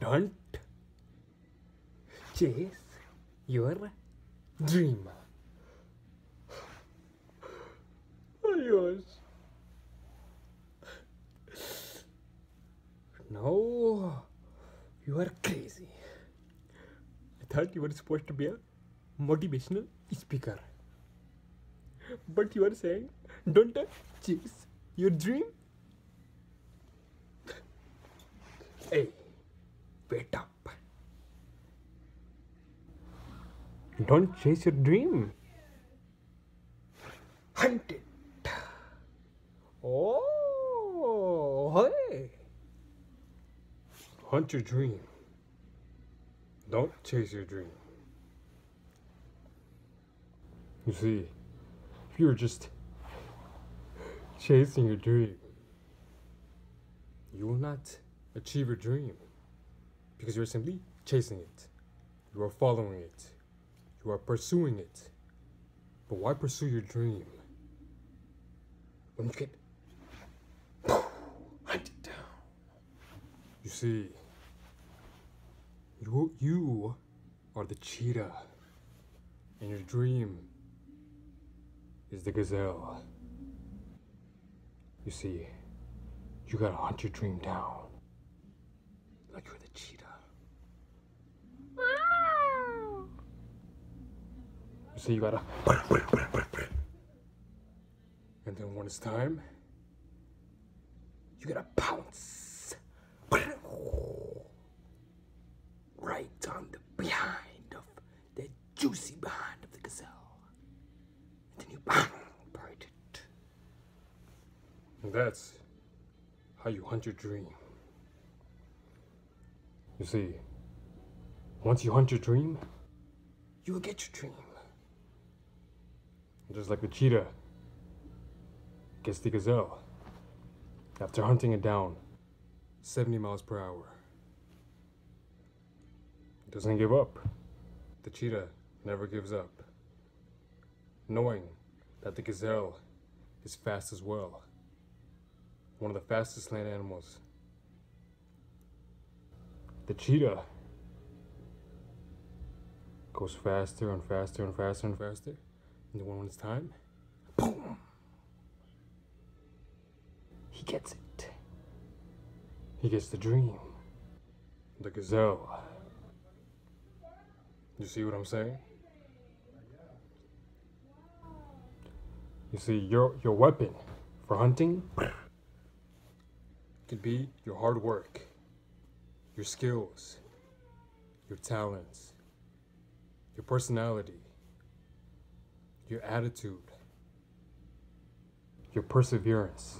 Don't chase your dream. Yes. No, you are crazy. I thought you were supposed to be a motivational speaker. But you are saying, don't chase your dream? Hey, wait up. Don't chase your dream. Hunt it. Oh, hey. Hunt your dream. Don't chase your dream. You see, if you were just chasing your dream, you will not achieve your dream because you're simply chasing it. You are following it. You are pursuing it. But why pursue your dream when you can hunt it down? You see, you, you are the cheetah, and your dream is the gazelle. You see, you gotta hunt your dream down like you're the cheetah. You see, you gotta. And then when it's time, you gotta pounce. Right on the behind of the juicy behind of the gazelle. And then you bang, bite it. And that's how you hunt your dream. You see, once you hunt your dream, you will get your dream. Just like the cheetah gets the gazelle after hunting it down 70 miles per hour. It doesn't give up. The cheetah never gives up, knowing that the gazelle is fast as well. One of the fastest land animals. The cheetah goes faster and faster and faster and faster. And then when it's time, boom! He gets it. He gets the dream. The gazelle. You see what I'm saying? You see, your your weapon for hunting could be your hard work, your skills, your talents, your personality, your attitude, your perseverance,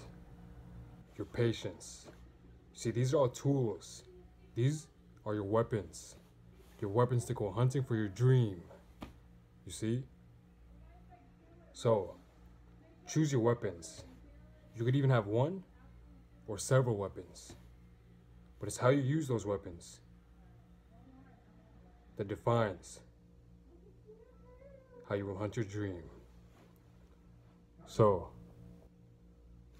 your patience. See, these are all tools. These are your weapons. Your weapons to go hunting for your dream. You see? So, choose your weapons. You could even have one or several weapons. But it's how you use those weapons that defines how you will hunt your dream. So,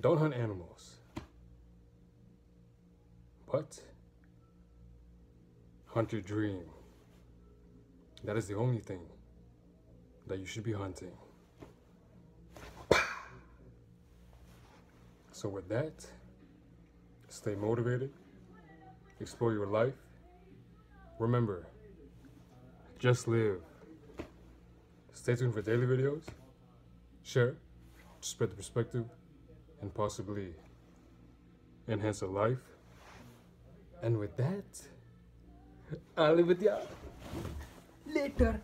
don't hunt animals, but hunt your dream. That is the only thing that you should be hunting. So, with that, stay motivated, explore your life. Remember, just live. Stay tuned for daily videos. Share, spread the perspective, and possibly enhance a life. And with that, I'll live with ya later.